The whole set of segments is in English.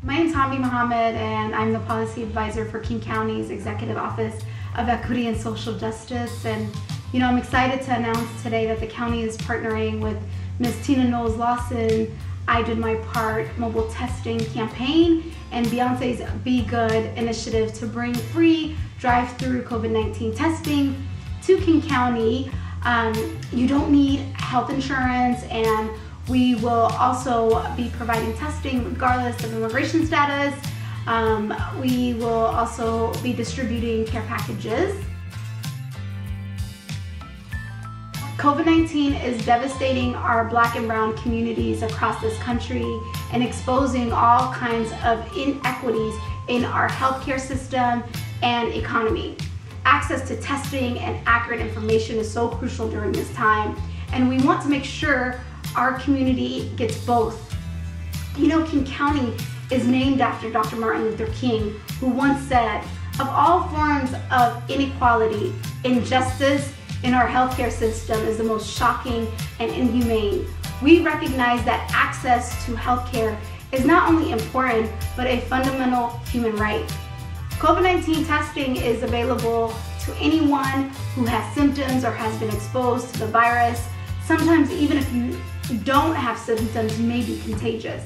My name is Hamdi Mohamed and I'm the policy advisor for King County's Executive Office of Equity and Social Justice. And you know, I'm excited to announce today that the county is partnering with Ms. Tina Knowles Lawson, I Did My Part mobile testing campaign and Beyonce's BeyGOOD initiative to bring free drive-through COVID-19 testing to King County. Um, you don't need health insurance and we will also be providing testing regardless of immigration status. Um, we will also be distributing care packages. COVID-19 is devastating our black and brown communities across this country and exposing all kinds of inequities in our healthcare system and economy. Access to testing and accurate information is so crucial during this time and we want to make sure our community gets both. You know, King County is named after Dr. Martin Luther King, who once said, of all forms of inequality, injustice in our healthcare system is the most shocking and inhumane. We recognize that access to healthcare is not only important, but a fundamental human right. COVID-19 testing is available to anyone who has symptoms or has been exposed to the virus. Sometimes even if you don't have symptoms may be contagious.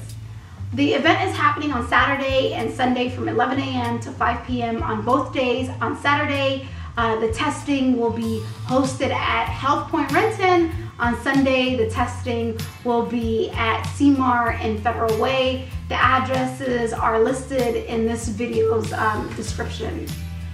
The event is happening on Saturday and Sunday from 11 a.m. to 5 p.m. on both days. On Saturday, uh, the testing will be hosted at HealthPoint Renton. On Sunday, the testing will be at Sea Mar and Federal Way. The addresses are listed in this video's um, description.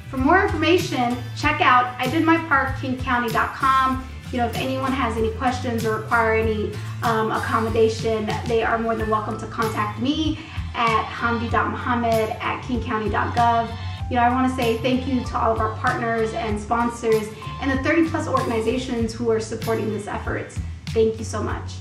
For more information, check out ididmypartkingcounty.com you know, if anyone has any questions or require any um, accommodation, they are more than welcome to contact me at hamdi.mohamed at kingcounty.gov. You know, I want to say thank you to all of our partners and sponsors and the 30 plus organizations who are supporting this effort. Thank you so much.